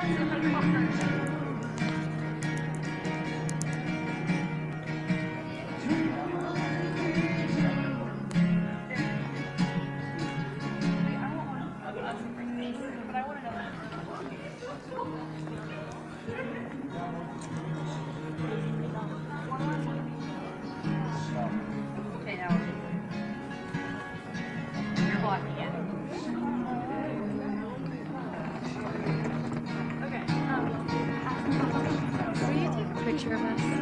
Okay, now. You're blocking it. picture of us.